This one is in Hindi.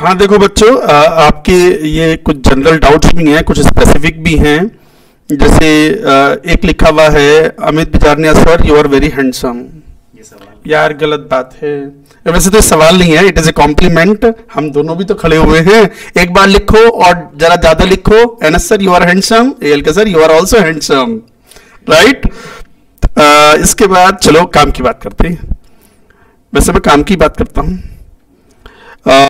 हाँ देखो बच्चों आपके ये कुछ जनरल डाउट्स भी हैं कुछ स्पेसिफिक भी हैं। जैसे आ, एक लिखा हुआ है Amit Bijarnia sir you are very handsome यार गलत बात है। वैसे तो सवाल नहीं है इट इज़ ए कॉम्प्लीमेंट हम दोनों भी तो खड़े हुए हैं। एक बार लिखो और जरा ज़्यादा लिखो। N S sir you are handsome L K sir you are also handsome right इसके बाद चलो काम की बात करते हैं। वैसे मैं काम की बात करता हूँ।